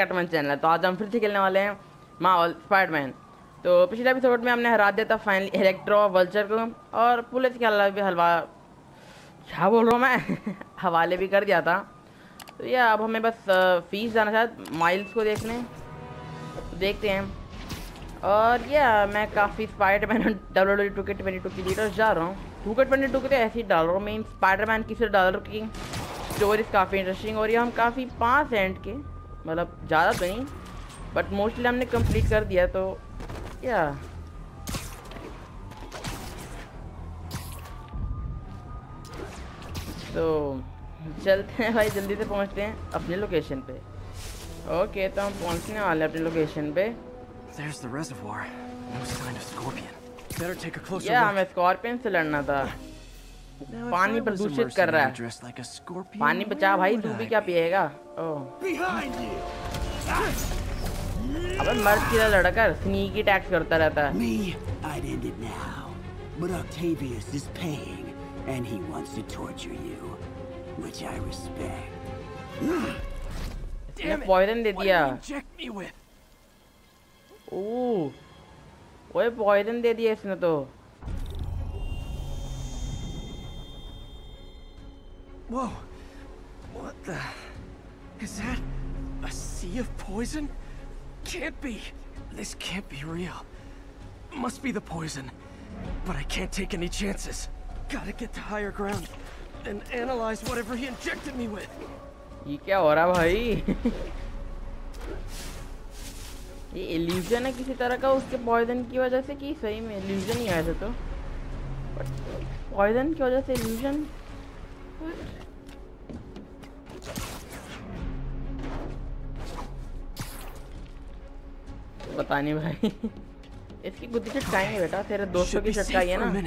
कैटमैन channel तो आज हम फिर से खेलने वाले हैं मावल स्पाइडरमैन तो पिछले एपिसोड में हमने हरा दिया था फाइनली इलेक्ट्रो वल्चर को, और पुलिस के अलावा भी हलवा क्या बोल रहा हूँ मैं? हवाले भी कर दिया था। तो ये अब हमें बस फ़ीस जाना शायद माइल्स को देखने। देखते हैं। और ये, मैं काफ़ी Spiderman W W two K twenty two की लीडर्स जा रहा हूँ। टू के ट्वेंटी टू के तो ऐसे ही डाल रहा हूँ मैं स्पाइडरमैन की सिर्फ़ डाल रहा की स्टोरीज काफ़ी इंटरेस्टिंग और ये हम काफ़ी पाँच एंड के मतलब ज़्यादा तो नहीं बट मोस्टली हमने कंप्लीट कर दिया तो या तो चलते हैं भाई जल्दी से पहुँचते हैं अपने लोकेशन पे ओके तो हम पहुँचने वाले अपने लोकेशन पे There's the reservoir. No sign of scorpion. Better take a closer या look. हमें स्कॉर्पियन से लड़ना था पानी प्रदूषित कर रहा है पानी बचा भाई तू भी क्या पिएगा अबे मर्द की लड़कर स्नीकी टैक्स करता रहता है. But Octavius is paying, and he wants to torture you, which I respect. Damn it! Poison they What did you inject me with? Oh ओए पॉइजन दे दिया इसने तो Whoa! What the? Is that a sea of poison? Can't be. This can't be real. Must be the poison. But I can't take any chances. Gotta get to higher ground and analyze whatever he injected me with. ये क्या हो रहा है भाई ये illusion है किसी तरह का उसके पॉइजन की वजह से कि सही में इल्यूजन ही है ऐसे तो पॉइजन की वजह से इल्यूजन पता नहीं भाई। इसकी बुद्धि चटकाएँगे बेटा तेरे दोस्तों की चटकाई है ना.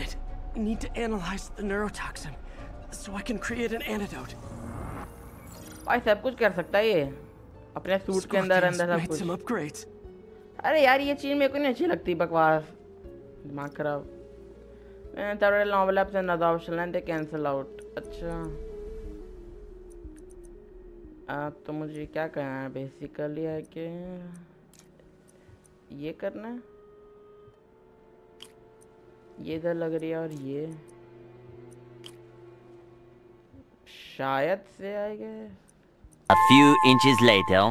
Need to analyze the neurotoxin so I can create an antidote. भाई सब कुछ कर सकता है ये। अपने सूट के अंदर अंदर सब कुछ। upgrades. अरे यार ये चीज़ मेरे को नहीं अच्छी लगती बकवास। दिमाग खराब। थोड़े नॉवल ऐप से नदाव चलना थे कैंसिल आउट अच्छा। आ, तो मुझे क्या करना है बेसिकली है कि ये करना है। ये इधर लग रही है और ये। शायद से आएगा A few inches later.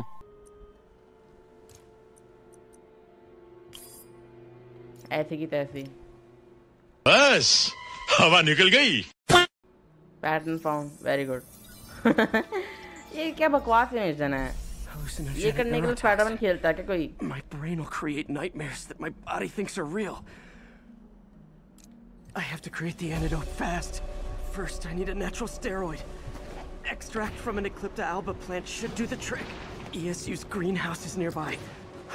ऐसी की तैसी। बस हवा निकल गई। पैटर्न फाउंड वेरी गुड ये क्या बकवास इमेजन है ये करने के लिए स्पाइडरमैन खेलता है क्या कोई? My brain will create nightmares that my body thinks are real I have to create the antidote fast first I need a natural steroid extract from an eclipta alba plant should do the trick ESU's greenhouse is nearby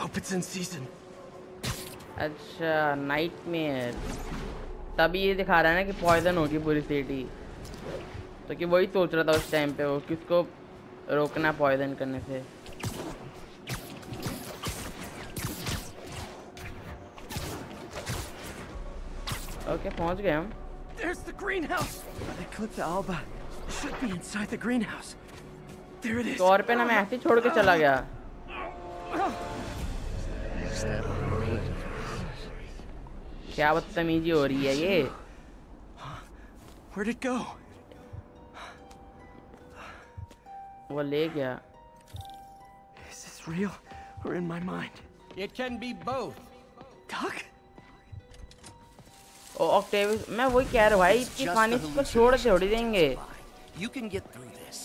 hope it's in season अच्छा nightmare तभी ये दिखा रहा है ना कि poison होगी पूरी सिटी तो कि वही सोच रहा था उस टाइम पे वो किसको रोकना पॉइजन करने से। ओके पहुँच गए हम There's the greenhouse! Eclipta alba should be inside the greenhouse. There it is. तो और पे ना मैं ऐसे छोड़ के चला गया क्या बदतमीजी हो रही है ये Where'd it go? वो ले गया Is this real or in my mind? It can be both. Doc? O Octavius मैं वही कह रहा हूँ भाई इसकी पानी को छोड़ के छोड़ देंगे You can get through this.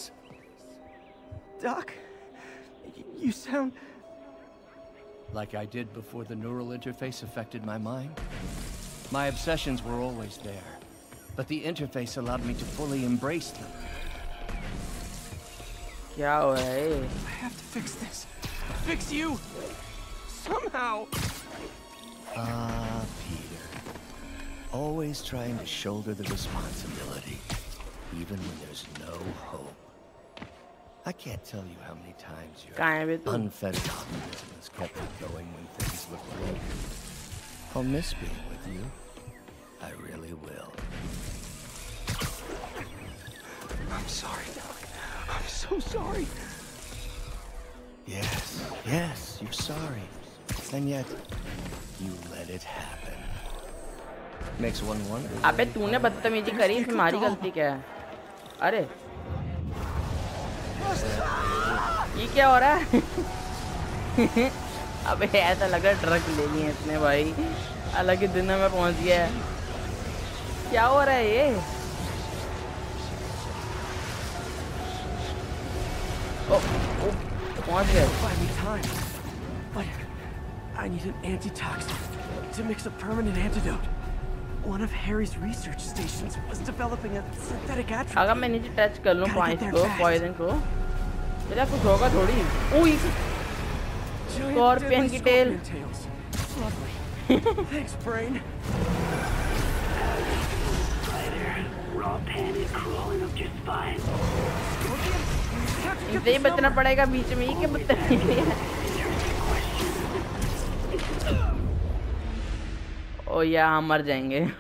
Doc? Y- You sound. Like I did before the neural interface affected my mind. My obsessions were always there, but the interface allowed me to fully embrace them. क्या हो रहा है I have to fix this. Fix you! Somehow! Ah, Peter. always trying to shoulder the responsibility, even when there's no hope. I can't tell you how many times your unfettered optimism has kept me going when things look like. I'll miss being with you. I really will. I'm sorry, Doc. I'm so sorry. Yes, yes, you're sorry. And yet, you let it happen. Makes one wonder. अबे तूने बदतमीजी करी इसमें हमारी गलती क्या है? अरे। ये क्या हो रहा है? अबे ऐसा लग रहा है ट्रक ले लिए इसने भाई। अलग ही दुनिया में पहुँच गया। है क्या हो रहा है ये? ओ, ओ, पहुँच गए I need an antitoxin to mix a permanent antidote. One of Harry's research stations was developing a synthetic atropine. अगर मैं नीचे टच कर लूँ Gotta पॉइंट get को there fast. पॉइजन को तेरा कुछ होगा थोड़ी उई Giant Scorpion deadly की tail. scorpion tails. Lovely. Thanks, Brain. Raw panic crawling up just fine. Have to get इनसे ही this बचना number. पड़ेगा बीच में ही क्या बदतमीजी है ओ या हम मर जाएँगे।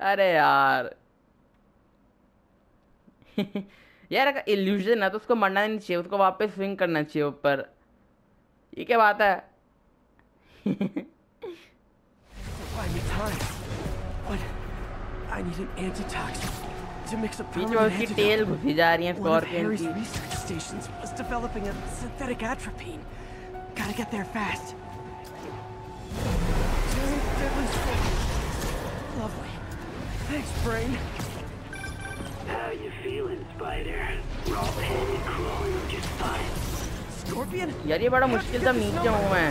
अरे यार। यार अगर इल्यूजन है तो उसको मरना नहीं चाहिए उसको वापस स्विंग करना चाहिए ऊपर। ये क्या बात है? उसकी tail get there fast. Thanks, Brain. How you feeling, Spider? Raw panic crawling up just fine. Scorpion? यार ये बड़ा मुश्किल था नीचे हूँ मैं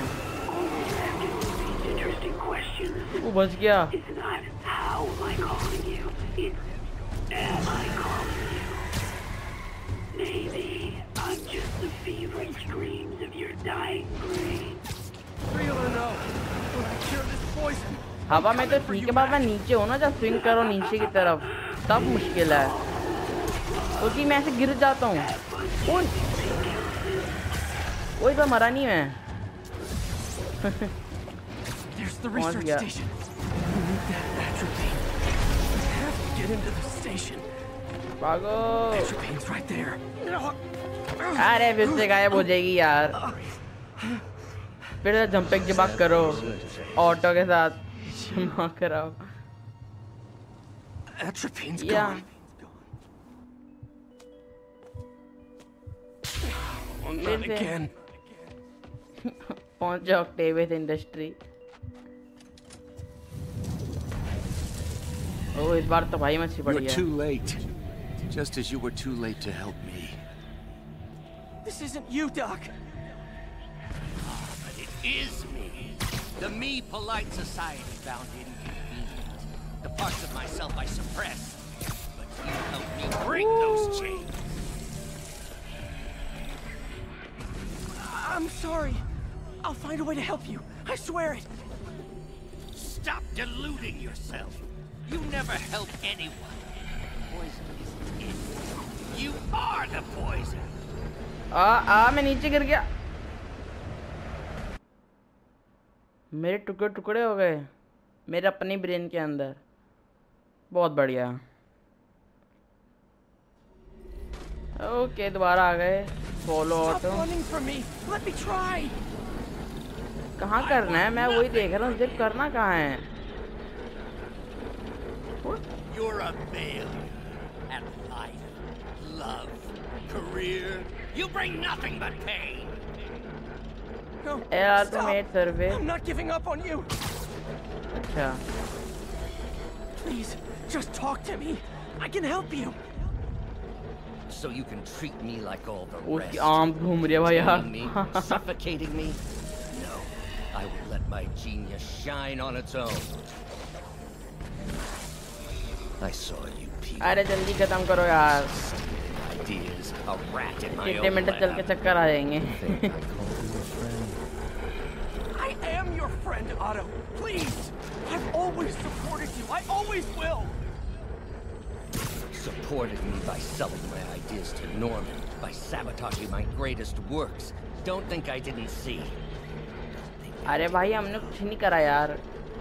These interesting questions. वो बच गया It's not how am I calling you, it's am I calling you? Maybe I'm just the feverish screams of your dying brain. Real or no? Will I cure this poison? हवा में तो swing के बाद मैं नीचे हो ना जब स्विंग करो नीचे की तरफ़ तब मुश्किल है। तो क्योंकि मैं ऐसे गिर जाता हूँ। कोई तो मरा नहीं मैं। अरे फिर से गायब हो जाएगी यार। फिर झम्पे की बात करो ऑटो के साथ। जमा कराओ Atropine's Yeah. gone. Oh, not Did they? again. पहुंच जाओ ऑक्टेवियस इंडस्ट्री ओ इस बार तो भाई मच्छी पड़ी You're है too late. Just as you were too late to help me. This isn't you, Doc. But it is me. the me polite society found inconvenient. The parts of myself I suppress, But you helped me break Ooh. those chains. I'm sorry. I'll find a way to help you. I swear it. Stop deluding yourself. You never help anyone. Poison isn't it. You are the poison. Ah, ah, main niche gir get. मेरे टुकड़े टुकड़े हो गए। मेरे अपनी brain के अंदर। बहुत बढ़िया। ओके दोबारा आ गए। फॉलो ऑटो कहाँ करना है? मैं वही देख रहा हूँ। सिर्फ़ करना कहाँ है? You bring nothing but pain. No. यार stop. तुम at survey I'm not giving up on you. अच्छा Please, just talk to me. I can help you. So you can treat me like all the उसकी rest. आम घूम रही है भाई Taming me, यार suffocating me. No, I will let my genius shine on its own. I saw you people. अरे जल्दी खत्म करो यार Ideas, a rat in my कितने own मिनट चल के lab. चक्कर आ जाएंगे Think I called you a friend? I am your friend, Otto. Please. I've always supported you. I always will. Supported me by selling my ideas to Norman, by sabotaging my greatest works. Don't think I didn't see. अरे भाई हमने कुछ नहीं करा यार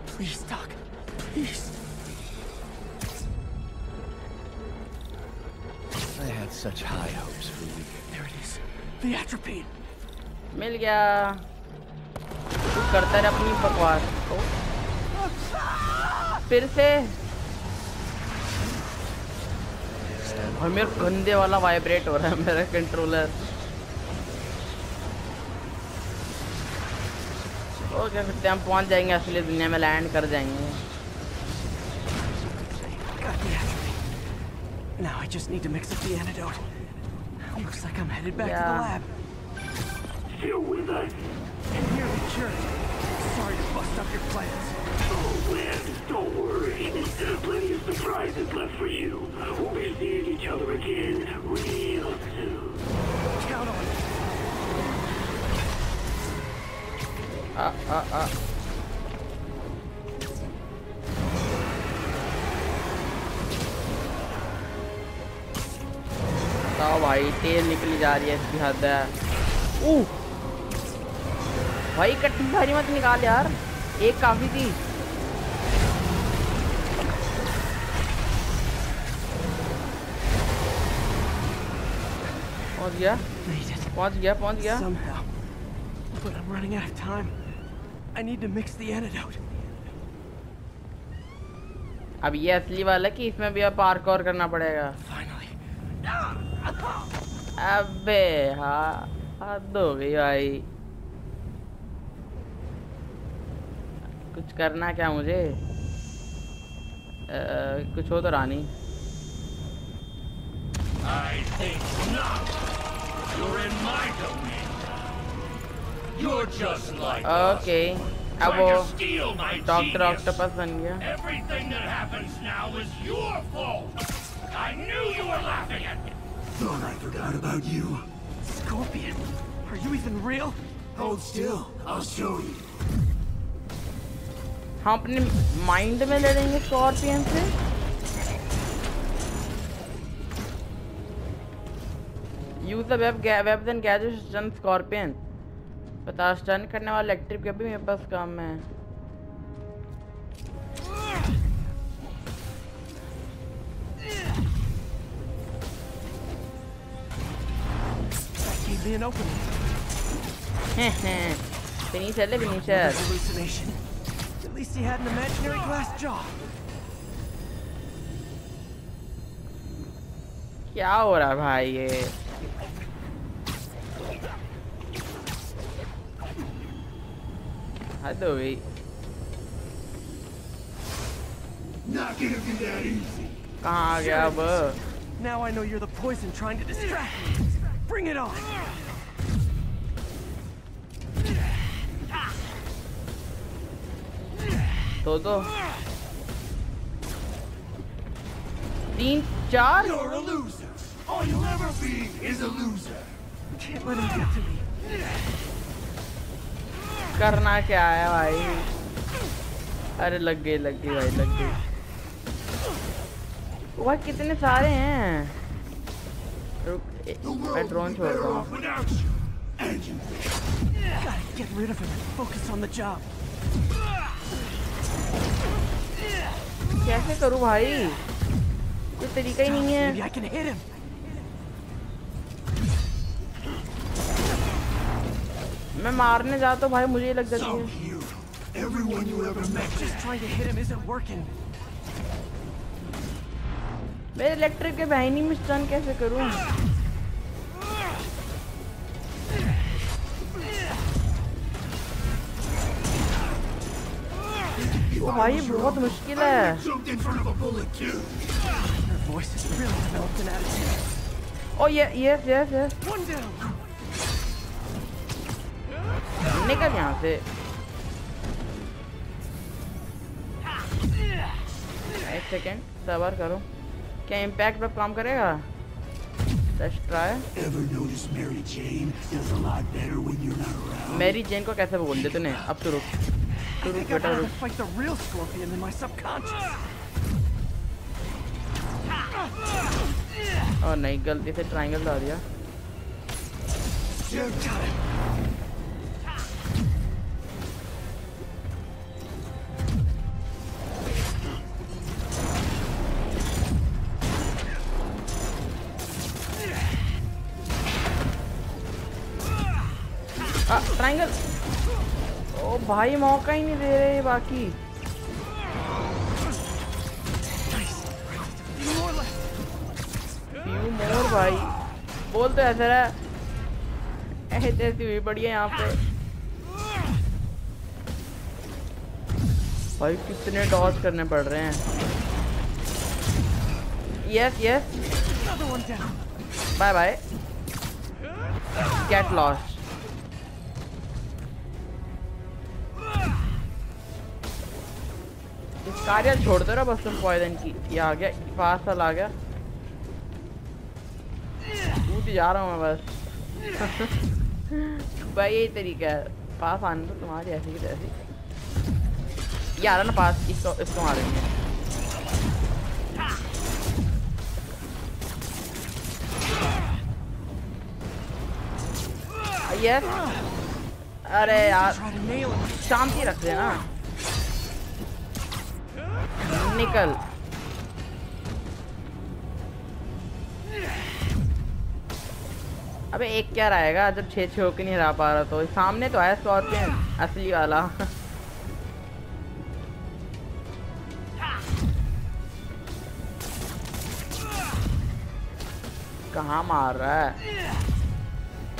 Please, Doc. Please. I had such high hopes for you. There it is. The atropine. मिल गया तू करता रहे अपनी बकवास ओ, फिर से और मेरे गंदे वाला वाइब्रेट हो रहा है मेरा कंट्रोलर ओ क्या करते हैं हम पहुँच जाएँगे असली दुनिया में लैंड कर जाएँगे. Now I just need to mix up the antidote. Looks like I'm headed back yeah. to the lab. Still with us? And near the church. Sorry to bust up your plans. Oh, man, don't worry. Plenty of surprises left for you. We'll be seeing each other again real soon. Count on it. आ आ आ बताओ भाई तेल निकली जा रही है इसकी हद है ओह भाई कट्टी भारी मत निकाल यार एक काफ़ी थी पहुँच गया पहुँच गया पहुँच गया Somehow. But I'm running out of time. I need to mix the antidote. अब ये असली वाला कि इसमें भी अब पार्क और करना पड़ेगा Finally. अबे हाँ हद हो गई भाई कुछ करना क्या मुझे अ, कुछ हो तो रानी I think not. You're in my domain. You're just like us. Okay अब Trying वो to steal my doctor genius. Octopus बन गया Everything that happens now is your fault. I knew you were laughing at me. Thought I forgot about you. Scorpion. Are you even real? Hold still. I'll show you. हम अपने mind में लड़ेंगे Scorpion से use the web web then gadget stun Scorpion पता stun करने वाला electric भी मेरे पास काम है me an opening. ले finisher hallucination. At least he had an imaginary glass jaw. क्या हो रहा है भाई ये हद हो गई Not gonna be that easy. कहाँ आ गया अब Now I know you're the poison trying to distract me. Bring it on. Him get to me. करना क्या है भाई अरे लग गई लग गई भाई लग गई भाई कितने सारे हैं रुक मैं ड्रोन छोड़ रहा हूँ. Gotta get rid of him and focus on the job. कैसे करूँ भाई? कोई तरीका ही नहीं है। मैं मारने जा तो भाई मुझे लग जाती है। मेरे इलेक्ट्रिक के बहनी में कैसे करूँ? Has really developed an attitude. ओ ये yes yes yes One down. निकल यहाँ से एक सेकेंड सबर करो क्या इम्पैक्ट पे काम करेगा let's try Ever notice Mary Jane does a lot better when you're not around? Mary Jane को कैसे बोल दे तूने अब तो रुक I तो रुक think I'd बेटा rather रुक fight the real scorpion in my subconscious. और नहीं गलती से ट्रायंगल डाल दिया भाई, मौका ही नहीं दे रहे बाकी। मोर भाई। बोल तो ऐसा रहा। ऐसे हुई पड़ी है यहाँ पे। भाई, कितने टॉस करने पड़ रहे हैं। Yes yes bye bye get lost कार्य छोड़ दो ना बस तुम पॉइजन की। ये आ गया पास साल आ गया। कूद जा रहा हूँ मैं बस। भाई, यही तरीका है। पास आने तो तुम्हारी ऐसी की तैसी। ये आ रहा ना पास इसको इसको मारेंगे। यस अरे यार, शांति रख देना। निकल। अबे एक क्या रहेगा, जब छः छः होके नहीं हरा पा रहा तो। सामने तो है स्कॉर्पियन, असली वाला। कहाँ मार रहा है?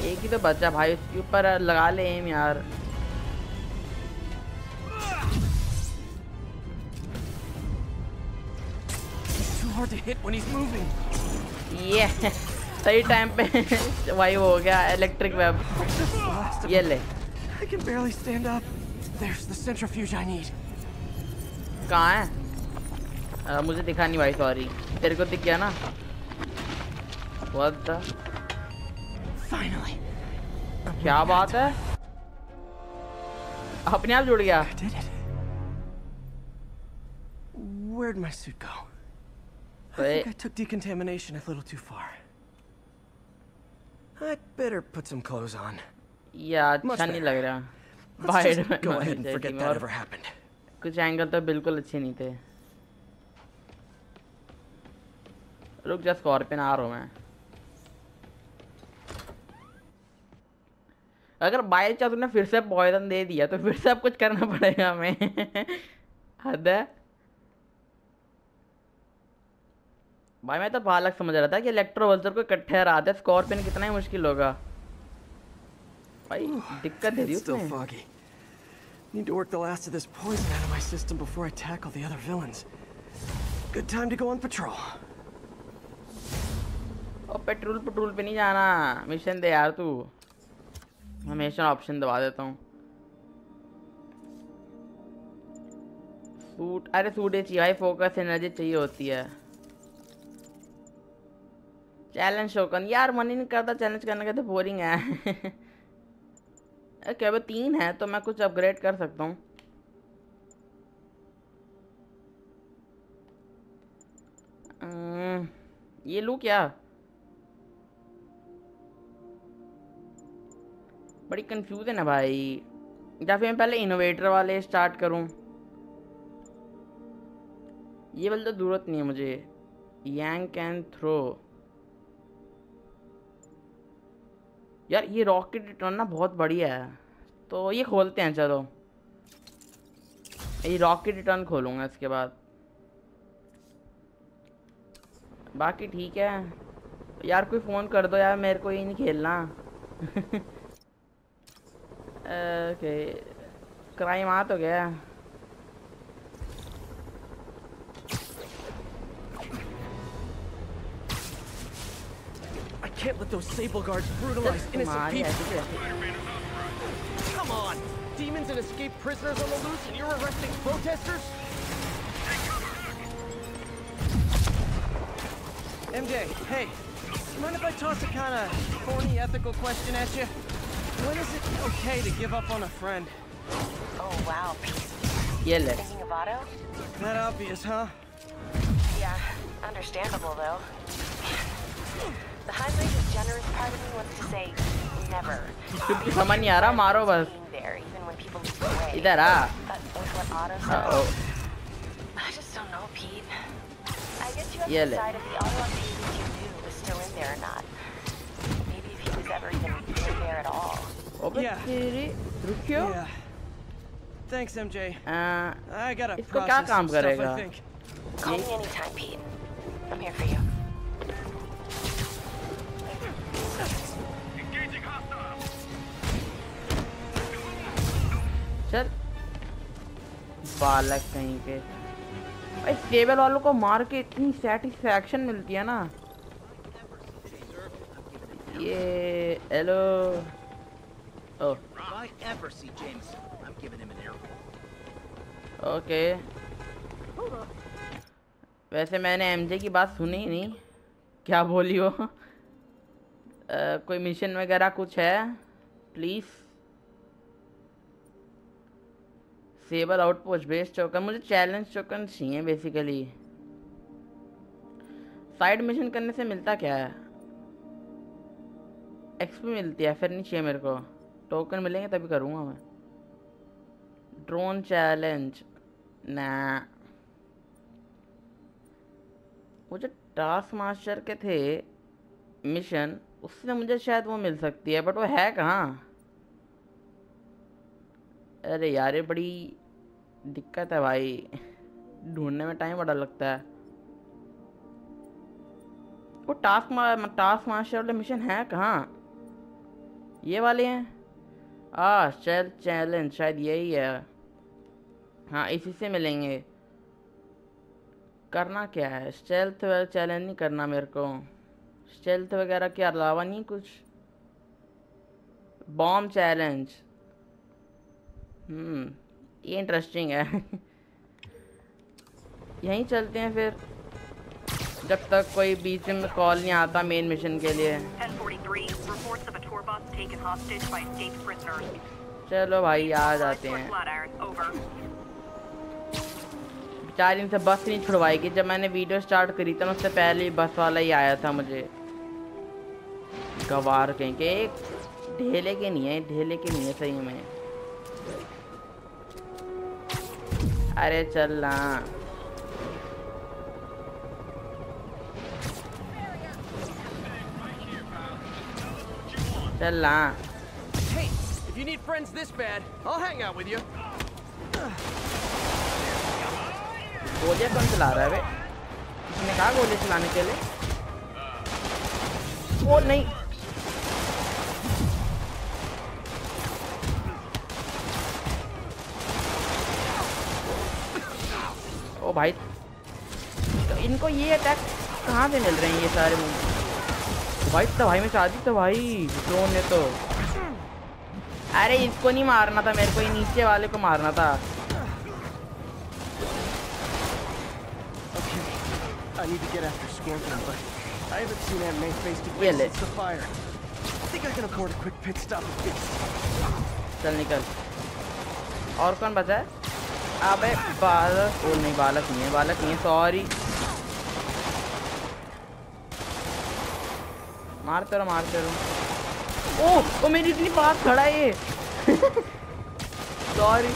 एक ही तो बच्चा भाई, उसके ऊपर लगा ले एम यार। Hard to hit when he's moving. ये सही टाइम पे वही वो हो गया इलेक्ट्रिक वेब ये ले I can barely stand up. There's the centrifuge I need. कहाँ है आ, मुझे दिखा नहीं भाई सॉरी तेरे को दिख गया ना What the Finally. क्या बात है अपने आप जुड़ गया. Where'd my suit go? I Wait. think I took decontamination a little too far. I'd better put some clothes on. यार Much अच्छा नहीं better. लग रहा Let's बाहर just में go होनी ahead and चाहिए forget थी that और ever happened. कुछ एंगल तो बिल्कुल अच्छे नहीं थे रुक जा स्कॉर्पियन आ रहा हूँ मैं अगर बाई चांस तूने फिर से पॉइजन दे दिया तो फिर से अब कुछ करना पड़ेगा हमें हद है भाई मैं तो बालक समझ रहा था कि इलेक्ट्रो वल्चर को इकट्ठे हरा दे स्कॉर्पियन कितना ही मुश्किल होगा। भाई दिक्कत दे It's still Need to work the last of this poison out of my system before I tackle the other villains. Good time to go on patrol. और पेट्रोल पेट्रोल पे नहीं जाना। मिशन दे यार तू। हमेशा ऑप्शन दबा देता हूँ। सूट अरे सूट ही चाहिए भाई फोकस एनर्जी चाहिए होती है। चैलेंज शोकन यार मन ही नहीं करता चैलेंज करने का तो बोरिंग है। क्या अब तीन है तो मैं कुछ अपग्रेड कर सकता हूँ। ये लू क्या? बड़ी कंफ्यूजन है भाई। या फिर मैं पहले इनोवेटर वाले स्टार्ट करूँ। ये वाली तो ज़रूरत नहीं है मुझे। यांग कैन थ्रो यार, ये रॉकेट रिटर्न ना बहुत बढ़िया है। तो ये खोलते हैं, चलो। ये रॉकेट रिटर्न खोलूँगा इसके बाद। बाकी ठीक है। यार, कोई फ़ोन कर दो यार, मेरे को ये नहीं खेलना। ओके। क्राइम आ तो गया। can't let those Sable Guards brutalize innocent on, people. Yeah, Come on! Demons and escaped prisoners on the loose, and you're arresting protesters? MJ, hey, mind if I toss a kind of corny ethical question at you? When is it okay to give up on a friend? Oh, wow. Yeah, let's. Thinking of Otto? That obvious, huh? Yeah, understandable, though. The high-minded, generous part of me wants to say never. क्योंकि समझ नहीं आ रहा मारो बस Being there, even when people lead the way. इधर आ But with what Otto said, O I just don't know, Pete. I guess you have Yeah, to le- decide if the Otto activities you knew was still in there or not. Maybe if he was ever even in there at all. अबे Yeah. तेरी रुकियो Yeah. Thanks, MJ. Uh, I gotta इसको क्या process काम some stuff, I करेगा? think. Call me anytime, Pete. I'm here for you. चल। बालक कहीं के भाई केबल वालों को मार के इतनी सेटिस्फैक्शन मिलती है ना। ये हेलो. ओके वैसे मैंने एमजे की बात सुनी नहीं। क्या बोली अ, कोई मिशन वगैरह कुछ है? प्लीज़ सेबल आउटपोस्ट बेस्ड चौकन मुझे चैलेंज चौकन चाहिए बेसिकली साइड मिशन करने से मिलता क्या है? एक्सपी मिलती है, फिर नहीं चाहिए मेरे को. टोकन मिलेंगे तभी करूँगा मैं. ड्रोन चैलेंज ना वो जो टास्क मास्टर के थे मिशन उससे मुझे शायद वो मिल सकती है बट वो है कहाँ? अरे यार ये बड़ी दिक्कत है भाई। ढूँढने में टाइम बड़ा लगता है। वो टास्क मा, टास्क मास्टर वाले मिशन है कहाँ? ये वाले हैं? आ चल चैलेंज शायद यही है। हाँ इसी से मिलेंगे। करना क्या है? स्टेल्थ चैलेंज नहीं करना मेरे को। स्टेल्थ वगैरह के अलावा नहीं कुछ? Bomb challenge. हम्म ये इंटरेस्टिंग है। यहीं चलते हैं फिर। जब तक कोई बीच में कॉल नहीं आता मेन मिशन के लिए। 1043, reports of a tour bus taken hostage by escaped prisoners. चलो भाई आ जाते हैं. बेचारी इनसे बस नहीं छुड़वाएगी जब मैंने वीडियो स्टार्ट करी थी ना उससे पहले ही बस वाला ही आया था मुझे। गवार कहीं के एक ढेले के नहीं है ढेले के नहीं है सही में। अरे चल ना। चल ना। Hey, if you need friends this bad, I'll hang out with you. गोलियाँ कौन चला रहा है बे किसने कहा गोली चलाने के लिए? वो नहीं। ओ भाई तो इनको ये अटैक कहाँ से मिल रहे हैं ये सारे तो भाई तो भाई में चाहती तो भाई ड्रोन ने तो। अरे इसको नहीं मारना था मेरे को ये नीचे वाले को मारना था। चल निकल। और कौन बचा है? अबे बालक ओ नहीं, बालक नहीं है, बालक नहीं है सॉरी मारते रहो मारते रहो ओ ओ, मेरी इतनी पास खड़ा ये। सॉरी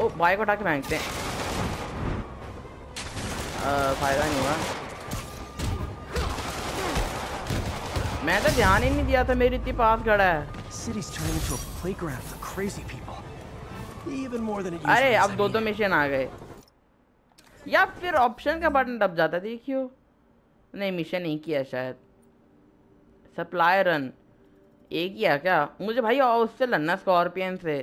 ओ भाई को उठा के फेंकते हैं। फ़ायदा नहीं हुआ। मैं तो ध्यान ही नहीं दिया था मेरी इतनी पास खड़ा है। City's turning into a playground for crazy people. Even more than it अरे अब दो दो मिशन आ गए। या फिर ऑप्शन का बटन दब जाता है देखियो। नहीं मिशन नहीं किया शायद। सप्लाई रन एक ही है क्या? मुझे भाई और उससे लड़ना स्कॉर्पियन से।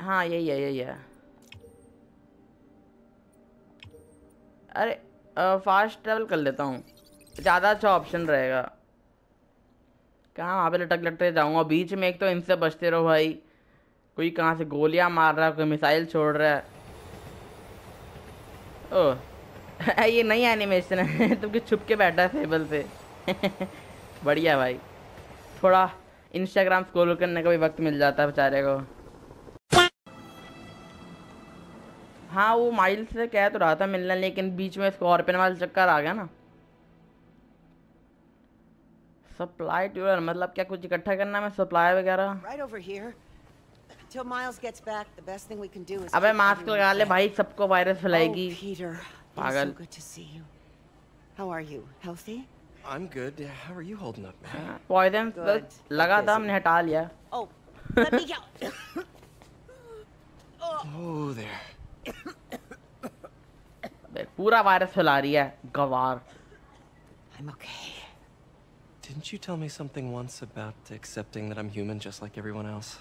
हाँ यही है यही है। अरे फास्ट ट्रैवल कर लेता हूँ। ज़्यादा अच्छा ऑप्शन रहेगा। कहाँ वहाँ पे लटक लटके जाऊँगा? बीच में एक तो इनसे बचते रहो भाई। कोई कहाँ से गोलियाँ मार रहा है, कोई मिसाइल छोड़ रहा है। ओह, ये नई एनिमेशन है। तुम कि छुप के बैठा है टेबल से? बढ़िया भाई। थोड़ा इंस्टाग्राम स्क्रॉल करने का भी वक्त मिल जाता है बेचारे को। हाँ वो माइल से कह तो रहा था मिलना, लेकिन बीच में स्कॉर्पियन वाला चक्कर आ गया ना। सप्लाई ट्यूलर मतलब क्या कुछ इकट्ठा करना है सप्लाई वगैरह? अबे मास्क लगा ले भाई सबको वायरस फैलाएगी। पागल। लगा था हमने हटा लिया. पूरा वायरस फैला रही है गवार. I'm okay. Didn't you tell me something once about accepting that I'm human just like everyone else?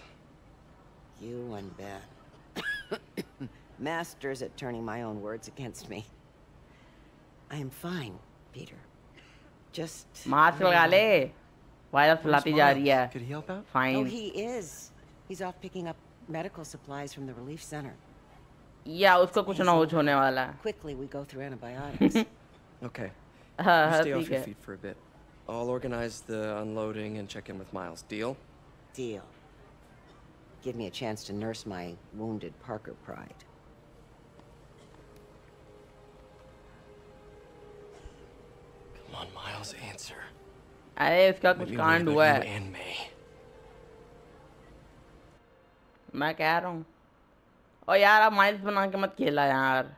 You and Ben. Masters at turning my own words against me. I am fine, Peter. Just. Mask लगा ले virus फैलाती जा रही है Could he help out? Oh, fine he is. He's off picking up medical supplies from the relief center. या उसको कुछ ना कुछ होने वाला है Quickly, we go through antibiotics. Okay. हाँ You हाँ stay off ठीक your है feet for a bit. I'll organize the unloading and check in with Miles. Deal? Deal. Give me a chance to nurse my wounded Parker pride. Come on, Miles, answer. अरे इसका Let कुछ me कांड worry हुआ about you है and May. मैं कह रहा हूँ और यार आप माइल्स बना के मत खेला यार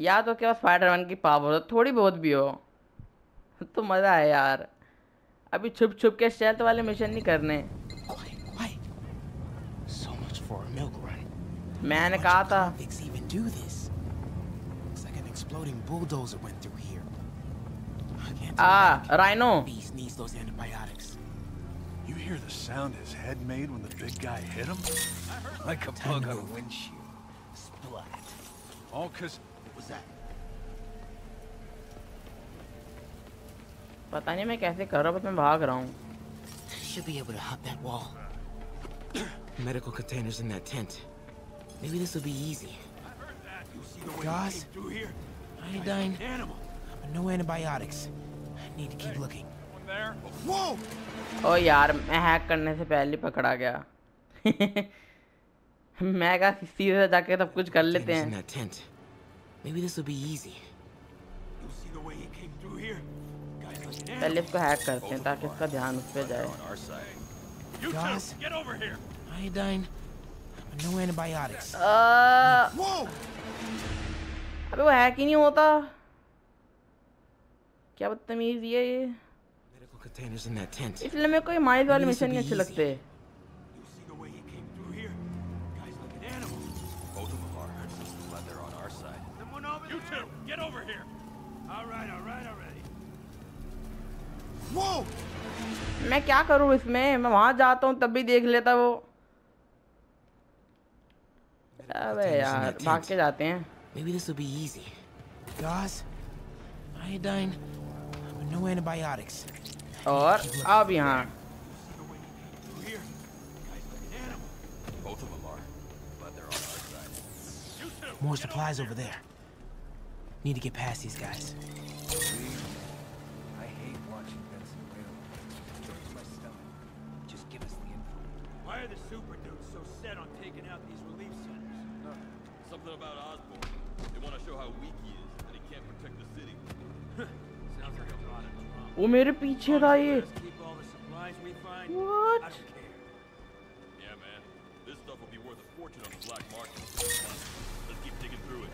या तो क्या स्पाइडरमैन की पावर हो थोड़ी बहुत भी हो तो मज़ा है यार अभी छुप छुप के स्टेल्थ वाले मिशन नहीं करने. मैंने कहा था आ Rhino beast needs those antibiotics. You hear the sound his head made when the big guy hit him? Like a bug on a windshield. Splat. All cause What was that? पता नहीं मैं कैसे कर रहा हूँ मैं भाग रहा हूँ Should be able to hop that wall. Medical containers in that tent. Maybe this will be easy. Here. iodine, Animal. but no antibiotics. I need to keep looking. One there. Whoa! ओ यार मैं hack करने से पहले ही पकड़ा गया मैं कहा सीधे जाके सब कुछ कर लेते Containers in हैं that tent. Maybe this will be easy. पहले इसको हैक करते हैं ताकि इसका ध्यान उस पे जाए। Guys, अबे वो हैक ही नहीं होता। क्या बदतमीज दिया ये इसलिए मेरे को ये माइल्ड वाले मिशन नहीं अच्छे लगते। हैं मैं क्या करूँ इसमें मैं वहाँ जाता हूँ तब भी देख लेता वो अबे यार भाग के जाते हैं Maybe this will be easy. Gauze, iodine, but no antibiotics. और अब यहाँ. More supplies over there. Need to get past these guys. Why are the super dudes so set on taking out these relief centers? Something about Osborn. They want to show how weak he is, that he can't protect the city. Sounds like a lot of drama. वो मेरे पीछे था ये. What? Yeah, man. This stuff will be worth a fortune on the black market. Let's keep digging through it.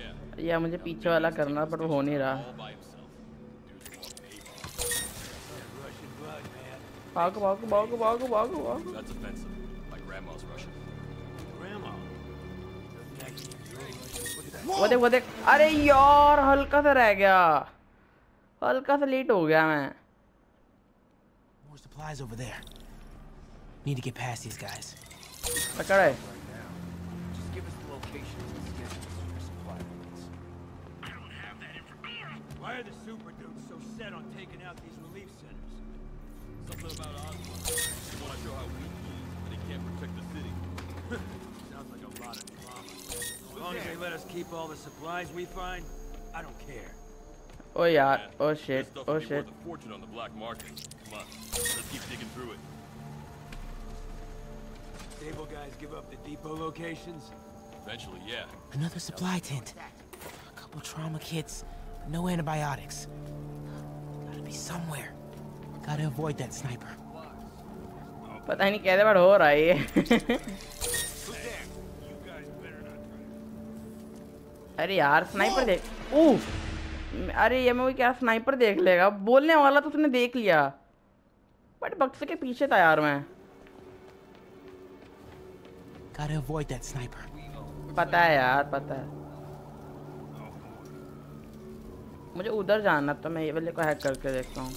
Yeah. या मुझे पीछे वाला करना पर वो हो नहीं रहा man. भागो भागो भागो भागो भागो भागो That's offensive. My grandma's Russian. Grandma. Doesn't that keep your Russian? What the वो देख वो देख अरे यार हल्का सा रह गया हल्का सा लेट हो गया मैं More supplies over there. Need to get past these guys. पकड़ है Just give us the locations and schedules for your supply points. I don't have that information. Why are the super dudes so set on taking out these Sounds like a lot of drama. As long as they let us keep all the supplies we find, I don't care. Oh yeah, oh shit, oh shit. fortune on the black market. Come on, let's keep digging through it. Stable guys give up the depot locations? Eventually, yeah. Another supply tent. A couple trauma kits, no antibiotics. Gotta be somewhere. Gotta avoid that sniper. पता नहीं कैसे बार हो रहा है ये अरे यार sniper देख। ओह अरे ये मैं क्या स्नाइपर देख लेगा। बोलने वाला तो उसने देख लिया। बट बक्से के पीछे था यार मैं। Gotta avoid that sniper. पता है यार पता है। मुझे उधर जाना तो मैं ये वाले को हैक करके देखता हूँ।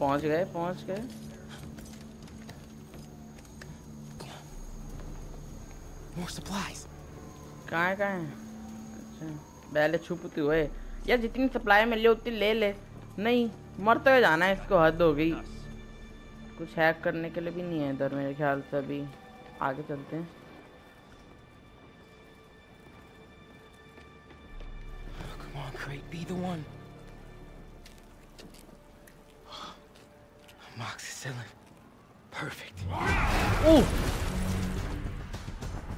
पहुँच गए पहुँच गए। More supplies. कहाँ है कहाँ है? अच्छा पहले छुपती हुए। यार जितनी सप्लाई मिल रही उतनी ले ले। नहीं मरते हुए जाना है इसको हद हो गई। कुछ हैक करने के लिए भी नहीं है इधर मेरे ख्याल से अभी। आगे चलते हैं। Come on, Crate, be the one. Moxicillin. Perfect. Ooh!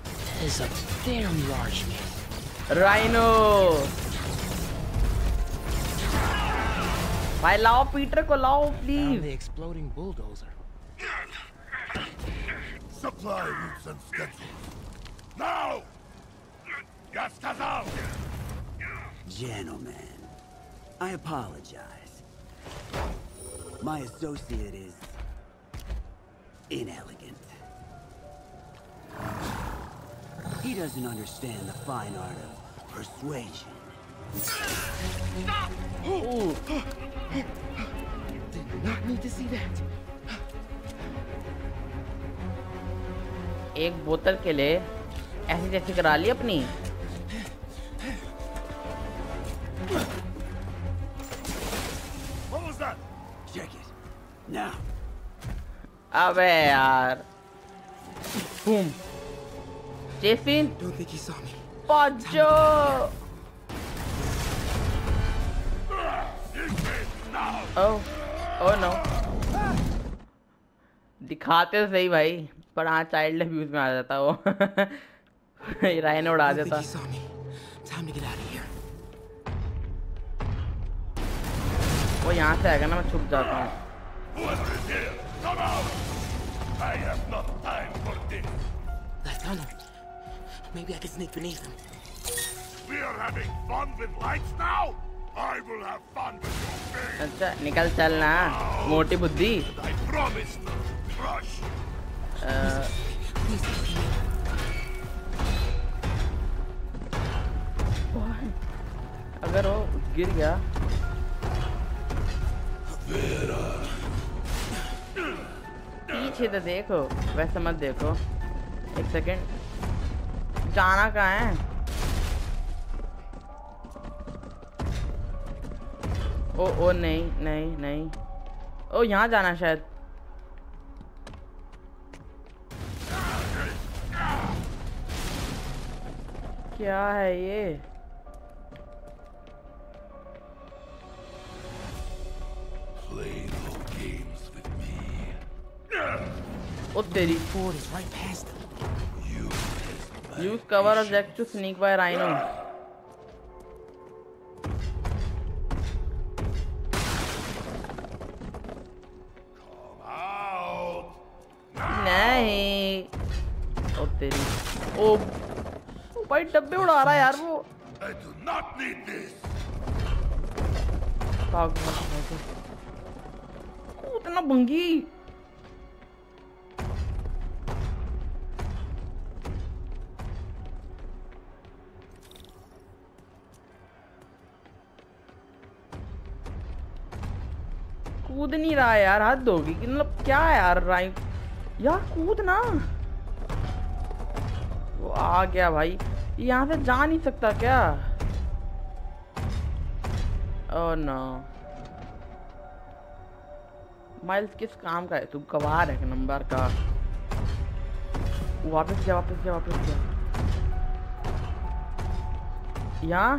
That is a very large man. Rhino भाई लाओ पीटर को लाओ Found please the exploding bulldozer. Supply routes and schedules. Now! Yaskazal! Gentlemen, I apologize. My associate is inelegant. He doesn't understand the fine art of persuasion. Did not need to see that. एक बोतल के लिए ऐसी जैसी करा ली अपनी अबे यार बूम me. पाजो ओह ओह नो दिखाते तो सही भाई पर हाँ चाइल्ड अब्यूज में आ जाता वो। रायन उड़ा देता. वो यहाँ से आएगा ना मैं छुप जाता हूँ। Whoever is here, come out! I have not time for this. That tunnel. Maybe I can sneak beneath him. We are having fun with lights now? I will have fun with your face. अच्छा निकल चल ना मोटी बुद्धि I promise to crush. अ, अगर वो गिर गया पीछे तो देखो, वैसे मत देखो। एक सेकंड जाना कहाँ है? ओ ओ, नहीं नहीं नहीं। ओ, यहाँ जाना शायद। क्या है ये? ओ तेरी Ford is right past him. Use cover of jack to sneak by Rhino Out! नहीं ओ तेरी ओ भाई डब्बे उड़ा रहा है यार वो। I do not need this. भाग भाग भाग ओ, इतना भंगी। कूद नहीं रहा यार, हद होगी कि मतलब क्या यार राइट यार कूद ना। वो आ गया भाई। यहाँ से जा नहीं सकता क्या? ओह नो माइल्स किस काम का है? तू गवार है नंबर का। वापस जा वापस जा वापस जा यहाँ?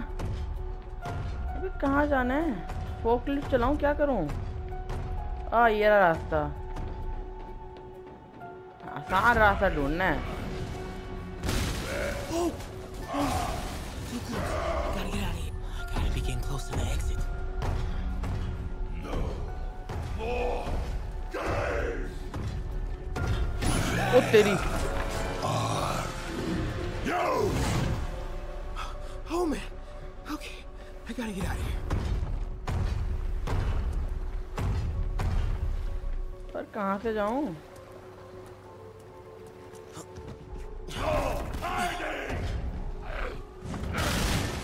अभी कहाँ जाना है? फोक लिफ्ट चलाऊं, क्या करूँ? हाँ ये रहा रास्ता आसान रास्ता ढूंढना है oh! ओ तेरी Yo! Oh man. Okay. I gotta get out of here. कहाँ से जाऊँ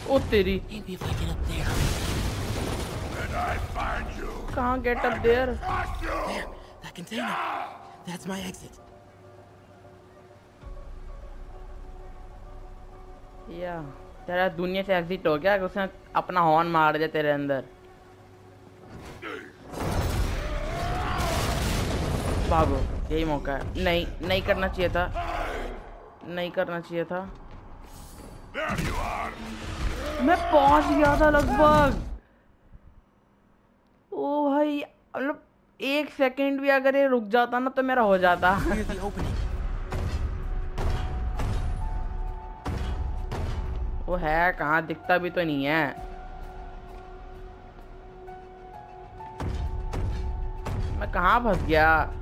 ओ तेरी. कहाँ गेट अप देयर. या, तेरा दुनिया से एग्जिट हो गया, उसने अपना हॉर्न मार दिया तेरे अंदर भागो यही मौका है। नहीं नहीं करना चाहिए था। नहीं करना चाहिए था। मैं पहुँच गया था लगभग। ओ भाई मतलब एक सेकंड भी अगर ये रुक जाता ना तो मेरा हो जाता. वो है कहाँ दिखता भी तो नहीं है। मैं कहाँ फंस गया?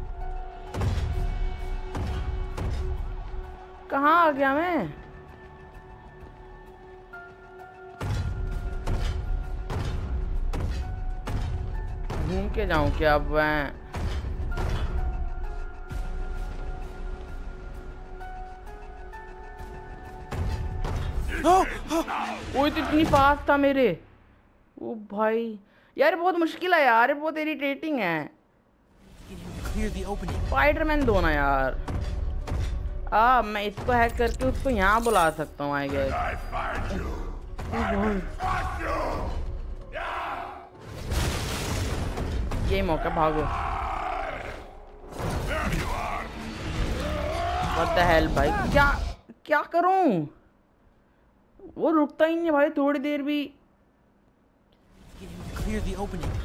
कहाँ आ गया मैं? घूम के जाऊँ क्या अब मैं? वो तो इतनी पास था मेरे। ओ भाई। यार बहुत मुश्किल है यार बहुत इरिटेटिंग है. स्पाइडरमैन दो ना यार। आ मैं इसको हैक करके उसको यहाँ बुला सकता हूँ आई गेस ये मौका भागो। What the भाई? क्या क्या करूँ? वो रुकता ही नहीं भाई थोड़ी देर भी। Clear the opening.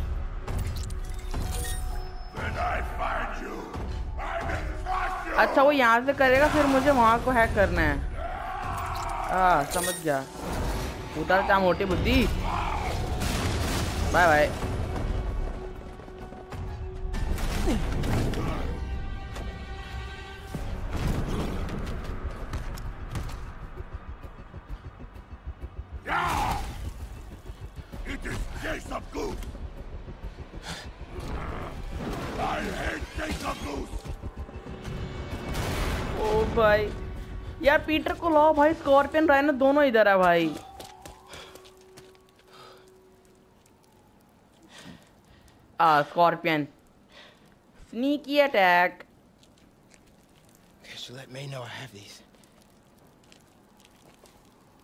अच्छा वो यहाँ से करेगा, फिर मुझे वहाँ को हैक करना है। हाँ समझ गया। उतार क्या मोटी बुद्धि? बाय बाय पीटर को लाओ भाई स्कॉर्पियन राइनो दोनों इधर है भाई आ scorpion sneaky attack Okay, so let May know I have these.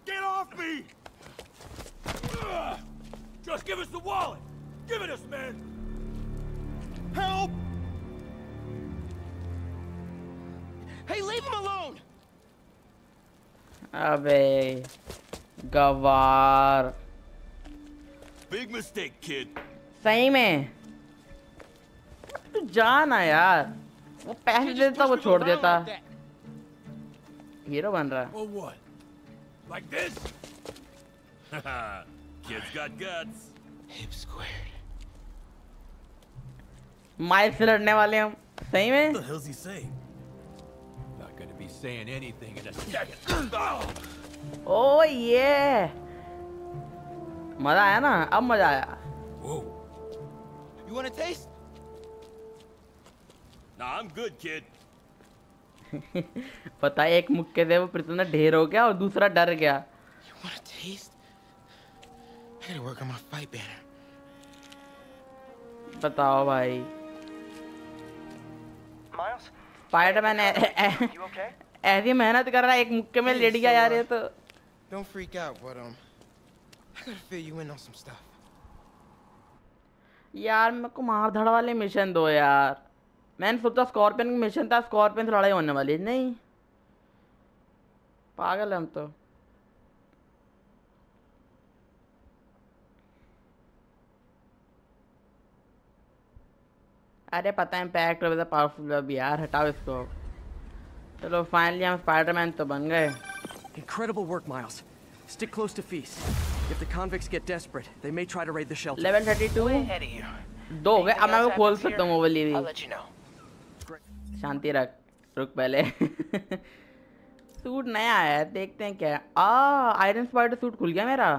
Get off me! Ugh! Just give us the wallet! Give it us, man! Help! Hey, leave him alone! अबे गवार Big mistake, kid. सही में तू जा ना यार वो पैसे देता वो छोड़ देता हीरो बन रहा what? Like this? Kid's got guts. Hip squared. Mile से लड़ने वाले हम सही में What the hell's he saying? Saying anything in a second. Oh! ये मज़ा आया ना अब मज़ा आया Whoa. You want a taste? Nah, I'm good, kid. पता है एक मुक्के से वो प्रिजनर ढेर हो गया और दूसरा डर गया You want a taste? I gotta work on my fight banner. बताओ भाई Miles? Spiderman You okay? ऐसी मेहनत कर रहा है एक मुक्के में लेट गया यार ये तो। Don't freak out, but um, I gotta fill you in on some stuff. यार मेरे को मार धड़ वाले मिशन दो यार। मैंने सोचा स्कॉर्पियन का मिशन था स्कॉर्पियन से लड़ाई होने वाली नहीं। पागल हम तो। अरे पता है इम्पैक्ट पावरफुल वेब यार हटाओ इसको। चलो फाइनली हम स्पाइडरमैन तो बन गए। Incredible work, Miles. Stick close to Feast. If the convicts get desperate, they may try to raid the shelter. Level thirty two Ahead of you. दो हो गए। अब मैं वो खोल सकता हूँ वो वाली भी. शांति रख। रुक पहले। सूट नया आया है। देखते हैं क्या आ आयरन स्पाइडर सूट खुल गया मेरा।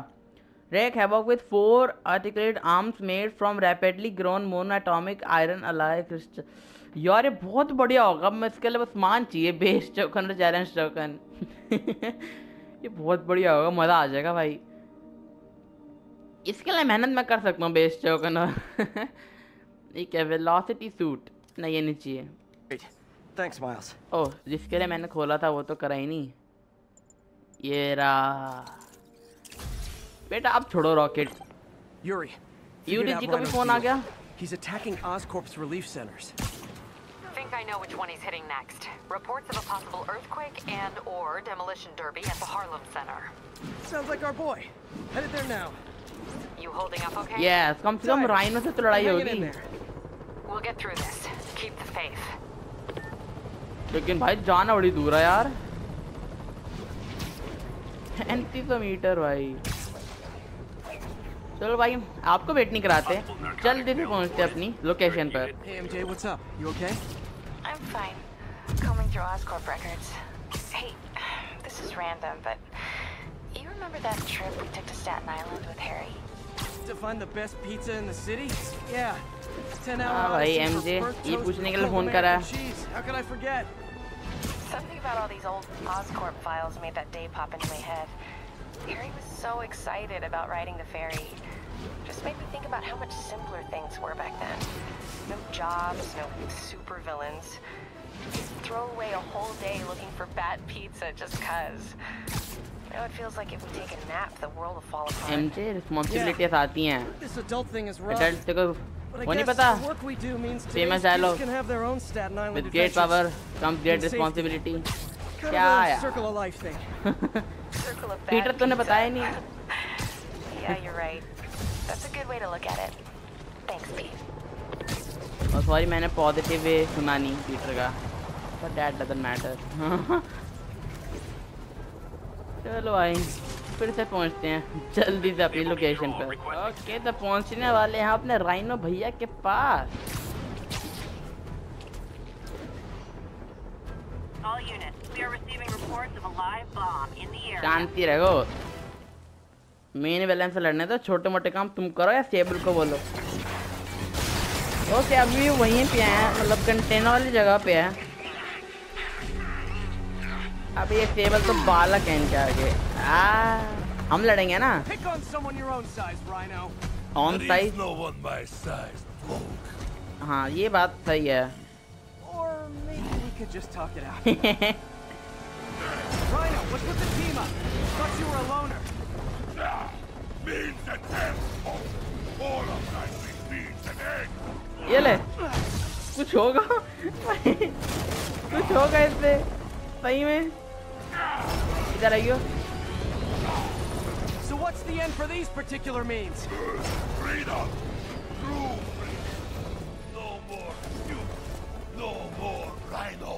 Wreak havoc with four articulated arms made from rapidly grown monoatomic iron alloy crystal यार ये बहुत बढ़िया होगा। मैं इसके लिए बस मान चाहिए। बेस टोकन और चैलेंज टोकन ये बहुत बढ़िया होगा। मज़ा आ जाएगा भाई। इसके लिए मेहनत मैं कर सकता हूँ बेस टोकन और। ठीक है वेलोसिटी सूट नहीं ये नहीं चाहिए। Thanks, Miles. ओह जिसके लिए मैंने खोला था वो तो करा ही नहीं। ये रहा। बेटा अब छोड़ो रॉकेट Yuri. यूडी जी का भी फ़ोन आ गया? He's attacking Oscorp's relief centers. Think I know which one he's hitting next. Reports of a possible earthquake and or demolition derby at the Harlem Center. Sounds like our boy. Headed there now. You holding up okay? Yes कम से कम rhino से तो लड़ाई Hanging in होगी We'll get through this. Keep the faith. लेकिन भाई जाना बड़ी दूर है यार पैंतीस सौ मीटर भाई चलो भाई आपको वेट नहीं कराते जल्दी से पहुंचते अपनी लोकेशन पर Hey, MJ, what's up? You okay? I'm fine. Combing through Oscorp records. Hey, this is random, but you remember that trip we took to Staten Island with Harry? To find the best pizza in the city? Yeah. Ten hour हाँ भाई odyssey for MJ burnt ये toast पूछने with के लिए cold phone करा American cheese. How could I forget? Something about all these old Oscorp files made that day pop into my head. Harry was so excited about riding the ferry. Just made me think about how much simpler things were back then. No jobs, no super villains. Throw away a whole day looking for bad pizza just cuz. Now it feels like if we take a nap, the world will fall apart. MJ responsibilities आती हैं This adult thing is rough. Adult को But I वो नहीं guess पता the work we do means Famous today's kids dialogue. can have their own Staten Island with great adventures. Power comes great And safety. Responsibility Kind क्या of a यार circle of life thing. Circle of Peter bad तूने pizza. बताया नहीं Yeah, you're right. और sorry मैंने positive way सुना नहीं Peter का बट दैट डजंट मैटर चलो भाई फिर से पहुँचते हैं। जल्दी से अपनी लोकेशन पर ओके तो पहुँचने वाले हैं अपने राइनो भैया के पास. शांति रहो। मेन वेलन से लड़ने तो छोटे मोटे काम तुम करो या सेबल को बोलो। ओके अभी वहीं पे हैं मतलब कंटेनर वाली जगह पे है। अब ये सेबल तो बालक है इनके आगे। हम लड़ेंगे ना? ऑन साइज़ हाँ ये बात सही है। Rhino, what's with the team up? Thought you were a loner. Means and eggs. All of life is means and eggs. ये ले कुछ होगा कुछ होगा इससे सही में इधर आइयो So what's the end for these particular means? Freedom. True freedom. No more you. No more Rhino.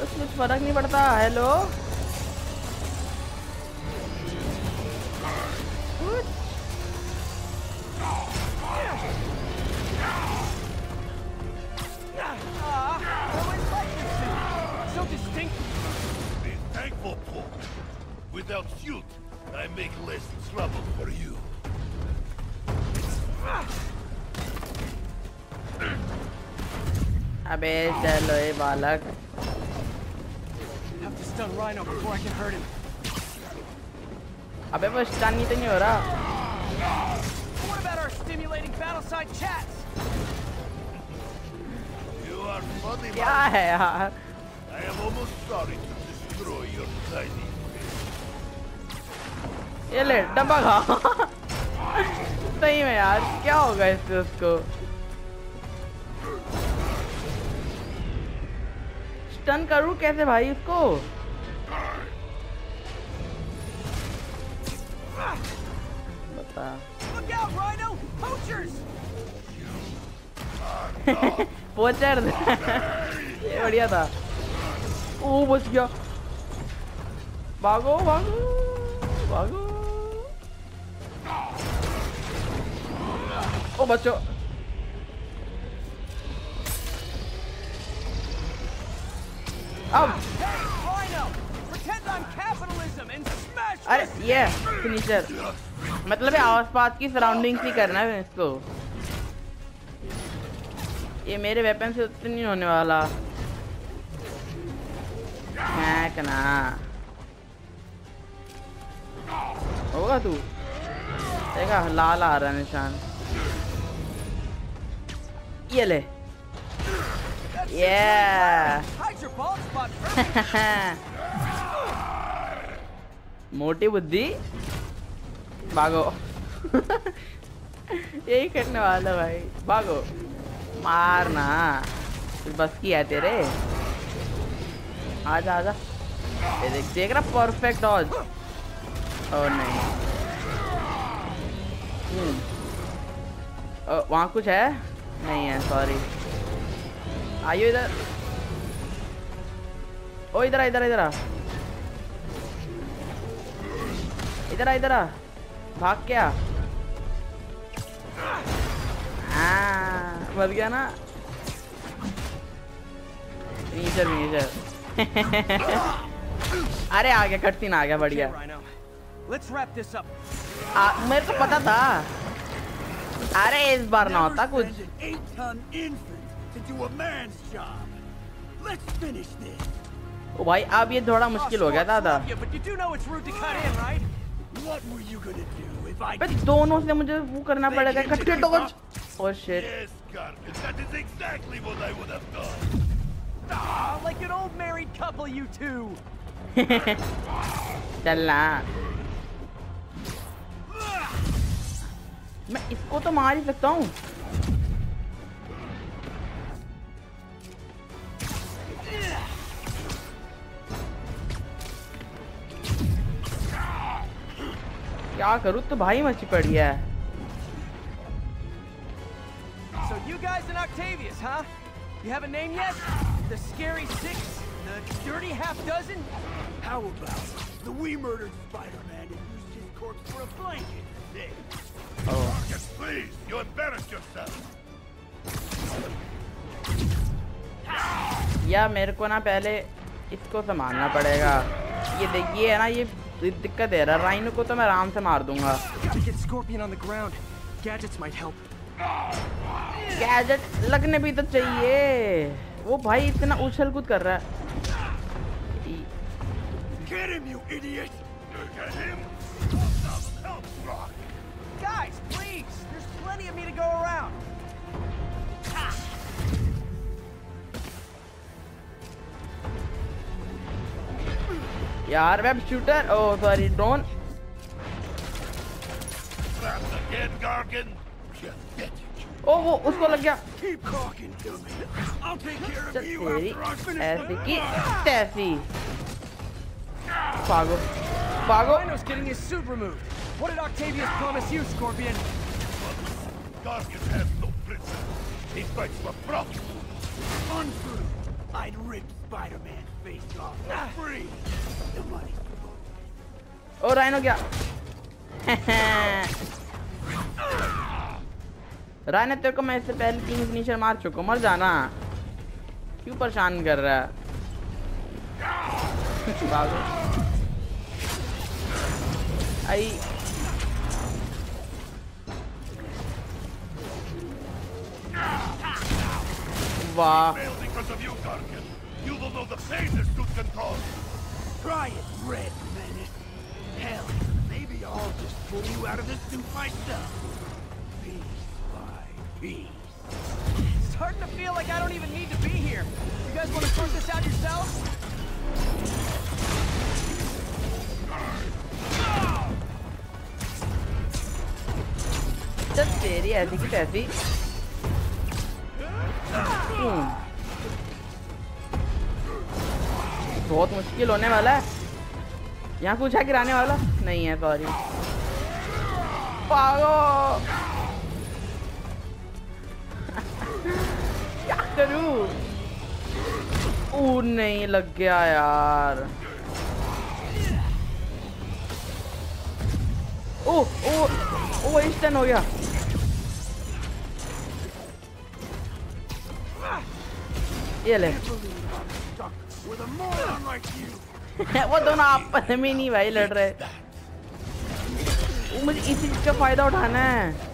बस कुछ फर्क नहीं पड़ता हेलो अबे चलो ये बालक. अबे वो स्टन तो नहीं हो रहा What about our stimulating battleside chats? You are funny, क्या है यार I am almost sorry to destroy your tiny ये ले डब्बा खा सही में यार क्या होगा इससे उसको स्टन करूँ? कैसे भाई उसको? बता! पोचर। ये बढ़िया था। ओ, बच गया। भागो भागो भागो। ओ बच्चो अब Rhino, pretend I'm capitalism and smash अरे ये फिनिशर मतलब ये आसपास की सराउंडिंग ही करना है इसको। ये मेरे वेपन से उतना नहीं होने वाला। फेंकना होगा तू? देखा लाल आ रहा है निशान। ये ले। Spot मोटी बुद्धि। भागो। यही करने वाला भाई। भागो। मारना। फिर बस की है तेरे। आजा आजा। ये देख देख रहा परफेक्ट और नहीं। हम्म। ओ, वहाँ कुछ है? नहीं है सॉरी आइयो इधर ओ इधर आ इधर इधर आ इधर आ इधर आ भाग क्या मर गया ना नीचर नीचर अरे आ गया कटसीन आ गया बढ़िया. आ, मेरे को पता था. अरे इस बार ना होता कुछ. Send an eight-ton infant to do a man's job. Let's finish this. ओ भाई अब ये थोड़ा मुश्किल हो गया दादा Yeah, but you do know it's rude to cut in, right? What were you gonna do if I बे दोनों से मुझे वो करना पड़ेगा इकट्ठे dodge oh shit Yes, Garvin, that is exactly what I would have done. Ah, like an old married couple, you two. चलना मैं इसको तो मार ही सकता हूँ क्या करूँ तो भाई मची पड़ी है So you guys in Octavius, huh? You have a name yet? The Scary Six? The Dirty Half Dozen? How about the we murdered Spider-Man and used his corpse for a blanket? Hey. Oh. Marcus, please, you embarrassed yourself. या मेरे को ना पहले इसको संभालना पड़ेगा। ये देखिए है ना ये दिक्कत दे रहा राइनो को तो मैं आराम से मार दूँगा। गैजेट लगने भी तो चाहिए। वो भाई इतना उछल कूद कर रहा है। Guys, please. There's plenty of me to go around. यार web shooter oh sorry drone Trapped again, Gargan? Just get it. Oh वो उसको लग गया Keep talking to me. I'll take care of चल you तेरी after I finish ऐसी my- की तैसी भागो भागो Rhino's getting his suit removed. What did Octavius promise you, Scorpion? Gargan has no princess. He fights for profit. Untrue. I'd rip Spider-Man's O Rhino गया। Rhino तेरे को मैं इससे पहले तीन फिनिशर मार चुका मर जाना। क्यों परेशान कर रहा है? आई। वाह। You will know the pain this suit can cause! Try it, Red Menace! Hell, maybe I'll just pull you out of this suit myself! Piece by piece. Starting to feel like I don't even need to be here. You guys want to sort this out yourselves? Da feira, o que teve? Hum. बहुत मुश्किल होने वाला है। यहाँ कुछ है गिराने वाला? नहीं है सॉरी पागो क्या करूँ? ओ नहीं लग गया यार। ओ ओ ओ इंस्टेंट हो गया। ये ले। वो दोनों आपस में ही नहीं भाई लड़ रहे। मुझे इसी चीज़ का फ़ायदा उठाना है।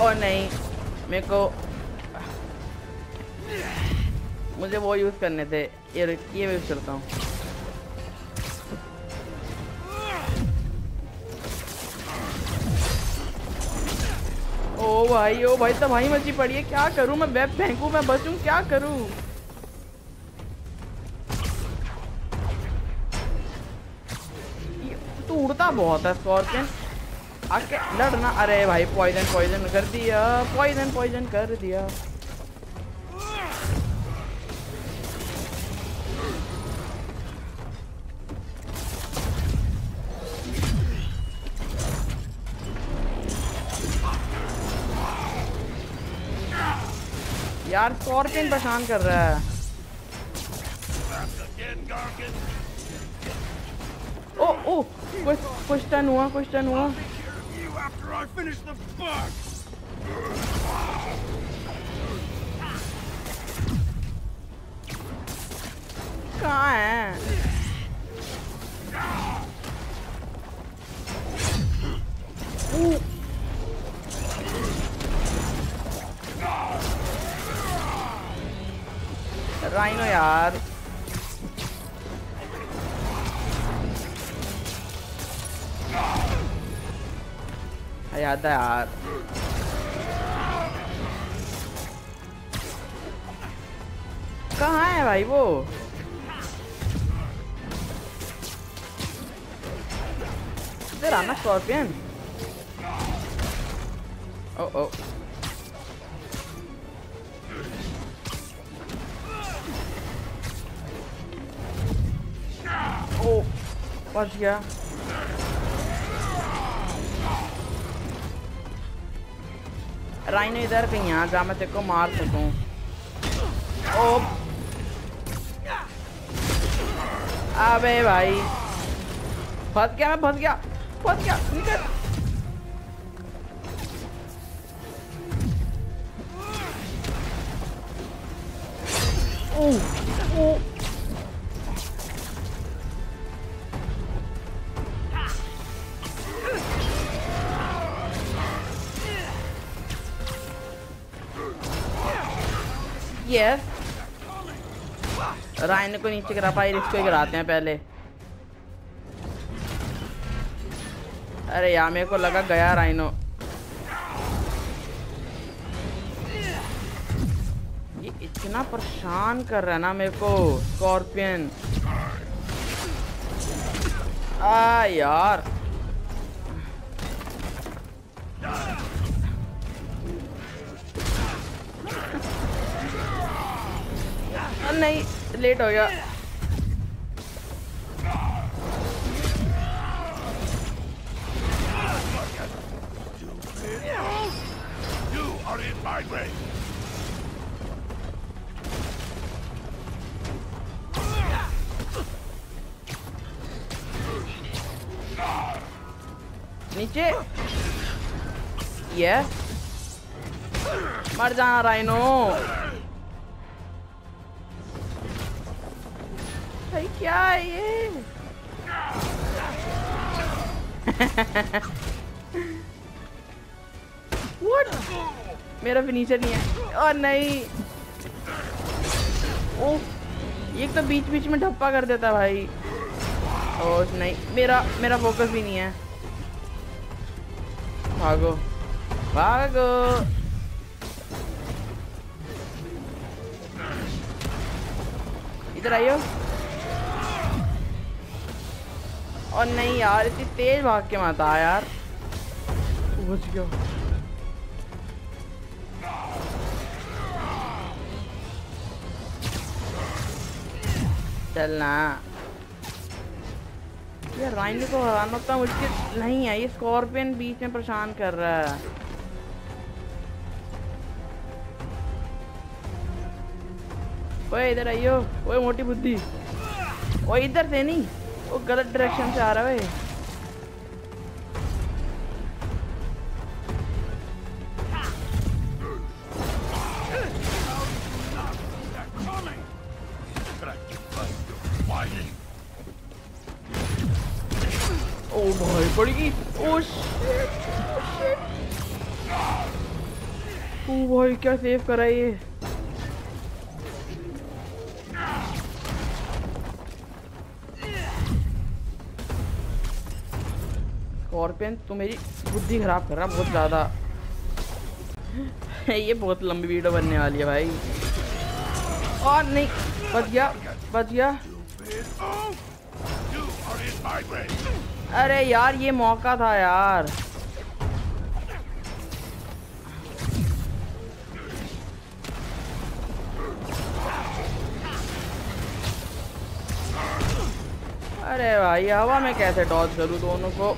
और नहीं, मेरे को मुझे वो यूज़ करने थे ये ये यूज़ करता हूँ। भाई, ओ भाई, तबाही मची पड़ी है। क्या करूँ? मैं वेब फेंकू मैं बचूं क्या करूँ? तू उड़ता बहुत है स्कॉर्पियन आके लड़ना। अरे भाई पॉइजन पॉइजन कर दिया पॉइजन पॉइजन कर दिया। यार स्कॉर्पियन परेशान कर रहा है। ओ ओ कुछ कुछ टन हुआ कुछ टन हुआ. कहाँ है? ऊ, राइनो यार याद है यार कहाँ है भाई वो? इधर आना स्कॉर्पियन ओ ओ ओ, बच गया। राइनो, इधर कहीं यहाँ जा मैं तेरे को मार सकूँ। ओ। अबे भाई। फंस गया मैं, फंस गया। फंस गया, निकल। ओ। रायन को नीचे गिरा पाई इसको ही गिराते हैं पहले। अरे यार, मेरे को लगा गया राइनो ये इतना परेशान कर रहा है ना मेरे को स्कॉर्पियन आ यार। नहीं। लेट हो गया. नीचे। ये। मर जाना राइनो। भाई, क्या है ये? What? मेरा फिनिशर नहीं है। और नहीं। ओह ये तो बीच बीच में ढप्पा कर देता भाई। और नहीं, मेरा मेरा फोकस भी नहीं है। भागो। भागो। इधर आइयो। और नहीं यार इतनी तेज भाग के मत आ यार। बच गया। चलना। ये राइनी को हराना उतना मुश्किल नहीं है ये स्कॉर्पियन बीच में परेशान कर रहा है। ओए इधर आइयो ओए मोटी बुद्धि। ओए इधर से नहीं। वो गलत डायरेक्शन से आ रहा है भाई। क्या सेव करा ये? स्कॉर्पियन तू मेरी बुद्धि खराब कर रहा बहुत ज़्यादा। ये बहुत लंबी वीडियो बनने वाली है भाई। और नहीं, बच गया बच गया। अरे यार, ये मौका था यार। अरे भाई, हवा में कैसे डॉज करूँ दोनों को?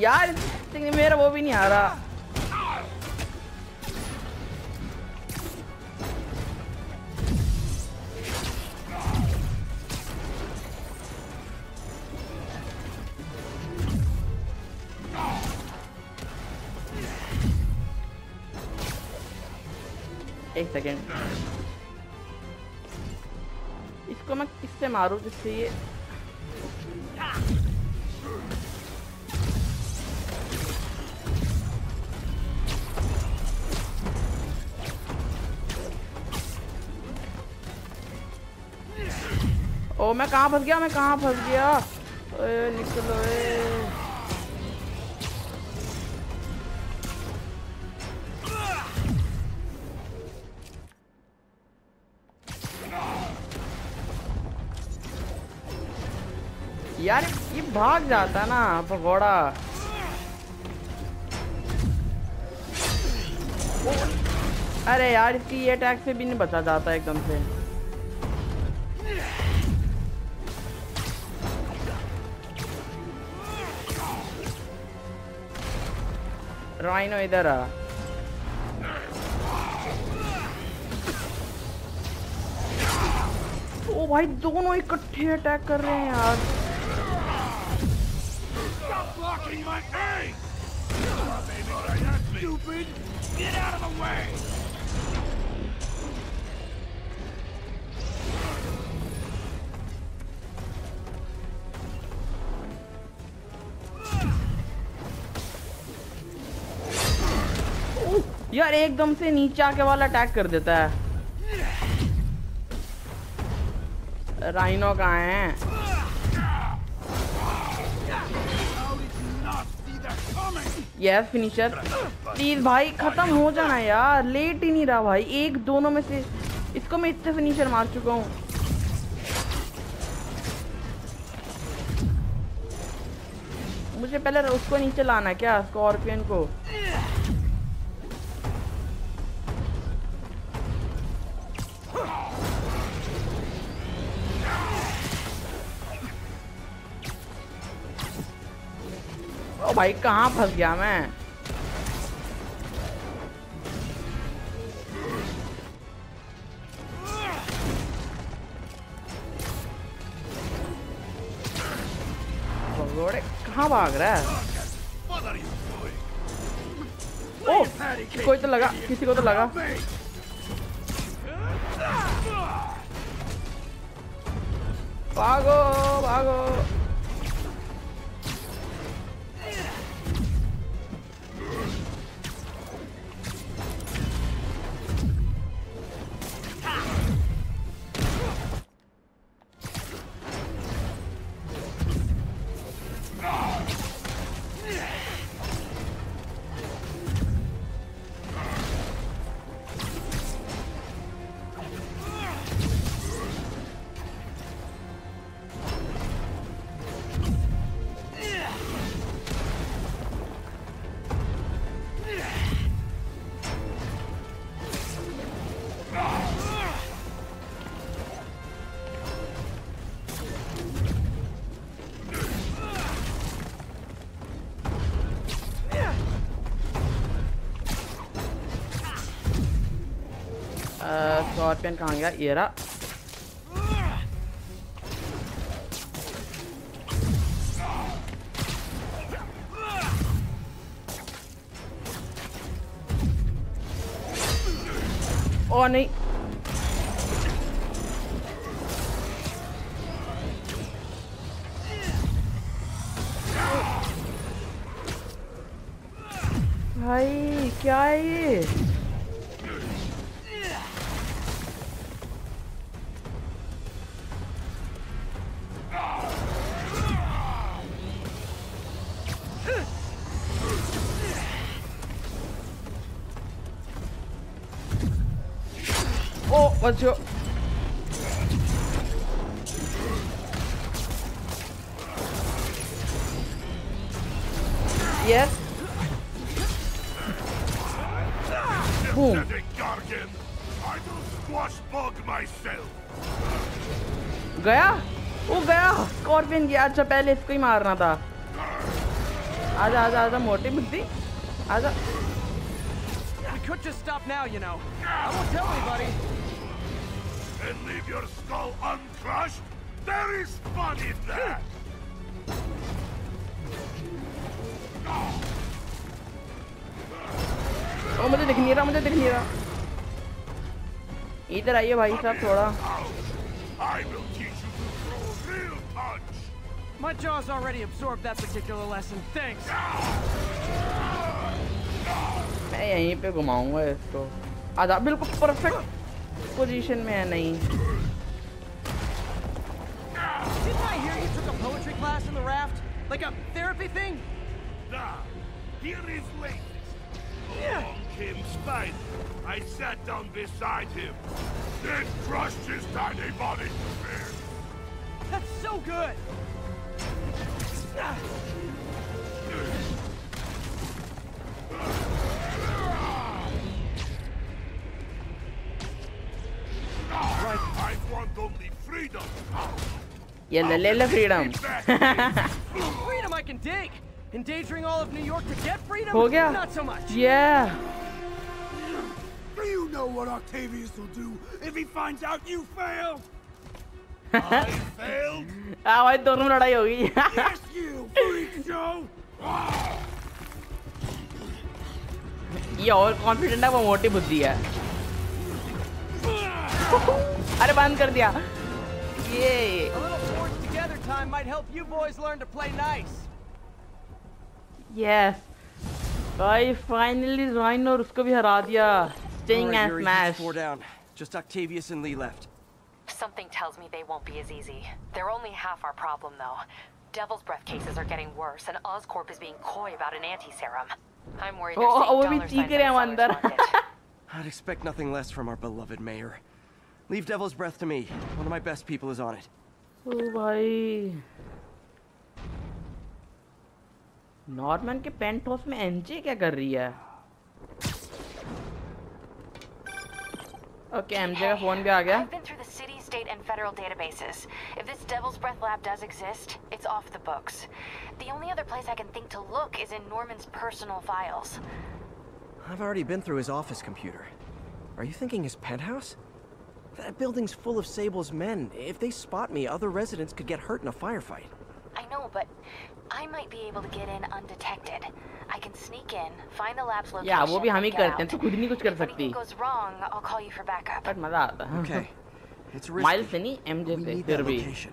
यार मेरा वो भी नहीं आ रहा। एक सेकेंड इसको मैं किससे मारूं जिससे ये कहाँ फंस गया? मैं कहाँ फंस गया? ओए, निकलो यार, ये भाग जाता है ना भगोड़ा अरे यार, इसकी ये अटैक से भी नहीं बचा जाता एकदम से। राइनो इधर आ ओ भाई दोनों इकट्ठे अटैक कर रहे हैं यार! Stupid! Get out of the way! यार एकदम से नीचे आके वाला अटैक कर देता है। राइनो कहाँ है? यस फिनिशर प्लीज़ भाई, खत्म हो जाना यार। लेट ही नहीं रहा भाई। एक, दोनों में से इसको मैं इतने फिनिशर मार चुका हूँ। मुझे पहले उसको नीचे लाना क्या? स्कॉर्पियन को। भाई, कहाँ फंस गया मैं? कहाँ भाग रहा है? ओ कोई तो लगा, किसी को तो लगा। भागो भागो। स्कॉर्पियन कहाँ गया? ये रहा। ओ नहीं। भाई क्या है ये? ओ बच्चों Yes. Boom. I will squash bug myself. गया वो गया स्कॉर्पियन गया अच्छा पहले इसको ही मारना था आजा आजा आजा मोटी बुद्धि आजा We could just stop now, you know. I won't tell anybody. And leave your skull uncrushed? There is fun in that! ओ मुझे दिख नहीं रहा मुझे दिख नहीं रहा इधर आइए भाई साहब थोड़ा I will teach you to throw real punch! My jaw's already absorbed that particular lesson. Thanks. मैं यहीं पे घुमाऊंगा इसको आजा बिल्कुल परफेक्ट पोजीशन में है नहीं Didn't I hear you took a poetry class in the raft? Like a therapy thing? Now, here is latest. Along came Spider. I sat down beside him, then crushed his tiny body to bits. That's so good. ये लेले freedom freedom I can take endangering all of New York to get freedom हो गया. या do you know what Octavius will do if he finds out you failed I failed आ दोनों लड़ाई होगी ये और कॉन्फिडेंट है वो मोटी बुद्धि है. अरे बंद कर दिया. ये A little forged together time might help you boys learn to play nice. Yes भाई फाइनली राइन और उसको भी हरा दिया sting Alright, and Yuri, that's smash four down. Just Octavius and Lee left. Something tells me they won't be as easy. They're only half our problem, though. Devil's Breath cases are getting worse, and Oscorp is being coy about an anti-serum. I'm worried they're oh seeing वो भी dollar चीख signs रहे हैं in the अंदर seller's market. I'd expect nothing less from our beloved mayor. Leave Devil's Breath to me. One of my best people is on it. ओ भाई Norman के paint house में NJ क्या कर रही है ओके एमजे का phone भी आ गया I've been through the city, state, and federal databases. If this Devil's Breath lab does exist, it's off the books. The only other place I can think to look is in Norman's personal files. I've already been through his office computer. Are you thinking his penthouse? That building's full of Sable's men. If they spot me, other residents could get hurt in a firefight. I know, but I might be able to get in undetected. I can sneak in, find the lab's location, या वो भी हम ही and get करते हैं out. तो खुद नहीं कुछ कर If सकती anything goes wrong, I'll call you for backup. But मजा आता है Okay. It's risky. माइल से नहीं एमजे We से need फिर that भी location.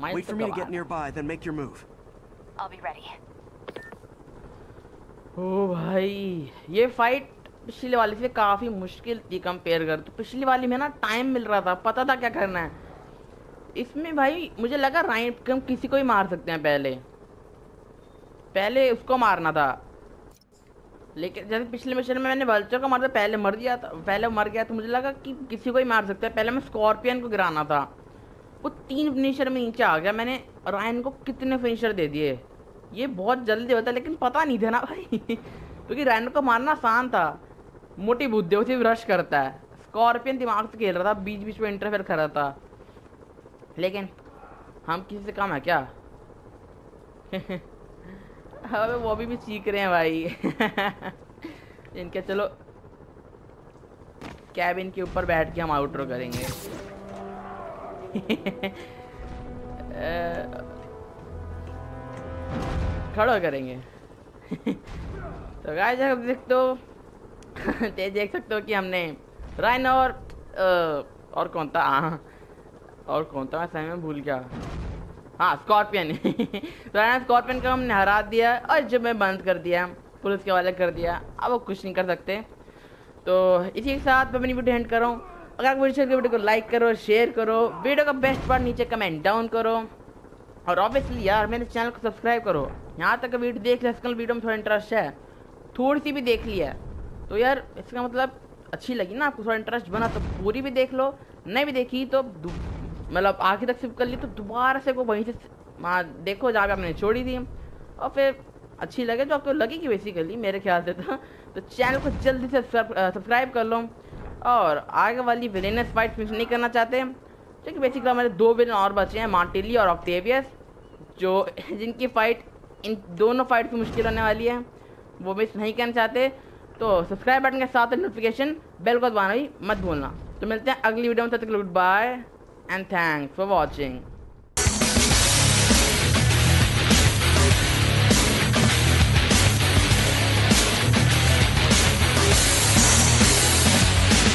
माइल Wait से for me to कब get nearby, then make your move. I'll be ready. Oh भाई ये फाइट पिछले वाली से काफ़ी मुश्किल थी कंपेयर कर। तो पिछली वाली में ना टाइम मिल रहा था, पता था क्या करना है। इसमें भाई, मुझे लगा राइन हम किसी को ही मार सकते हैं पहले। पहले उसको मारना था। लेकिन जैसे पिछले मिशन में मैंने वल्चर को मारा था, पहले मर गया था, पहले मर गया तो मुझे लगा कि किसी को ही मार सकते हैं। पहले मैं स्कॉर्पियन को गिराना था। वो तीन फिनिशर में नीचे आ गया, मैंने रायन को कितने फिनिशर दे दिए। ये बहुत जल्दी होता है, लेकिन पता नहीं था ना भाई। क्योंकि तो रायन को मारना आसान था। मोटी बुद्धि उसे रश करता है। स्कॉर्पियन दिमाग से खेल रहा था बीच बीच में इंटरफेयर कर रहा था। लेकिन हम किसी से कम है क्या? अबे वो अभी भी सीख रहे हैं भाई। इनके चलो कैबिन के ऊपर बैठ के हम आउटरो करेंगे। खड़ा करेंगे। तो गाइस आप देख देख सकते हो कि हमने राइन और और कौन था? हाँ और कौन था? मैं सही में भूल गया। हाँ स्कॉर्पियन राइन स्कॉर्पियन को हमने हरा दिया और जब मैं बंद कर दिया, पुलिस के हवाले कर दिया, अब वो कुछ नहीं कर सकते। तो इसी के साथ मैं अपनी वीडियो एंड कर रहा हूँ। अगर आपको वीडियो वीडियो को लाइक करो शेयर करो, वीडियो का बेस्ट पार्ट नीचे कमेंट डाउन करो। और ऑब्वियसली यार, मेरे चैनल को सब्सक्राइब करो। यहाँ तक वीडियो देख लिया वीडियो में थोड़ा इंटरेस्ट है। थोड़ी सी भी देख लिया तो यार, इसका मतलब अच्छी लगी ना आपको, थोड़ा इंटरेस्ट बना तो पूरी भी देख लो, नहीं भी देखी तो मतलब आखिर तक सिर्फ़ कर ली तो दोबारा से को वहीं से वहाँ देखो जहाँ पे आपने छोड़ी थी और फिर अच्छी लगे जो आपको लगेगी बेसिकली मेरे ख्याल से तो तो चैनल को जल्दी से सब्सक्राइब कर लो। और आगे वाली विलेनस फाइट मिस नहीं करना चाहते। क्योंकि बेसिकली हमारे दो विलन और बचे हैं मार्टिली और ऑक्टेवियस जो जिनकी फाइट इन दोनों फाइट की मुश्किल होने वाली है, वो मिस नहीं करना चाहते। तो सब्सक्राइब बटन के साथ नोटिफिकेशन बेल को दबाना भी मत भूलना। तो मिलते हैं अगली वीडियो में, तब तक good bye and thanks for watching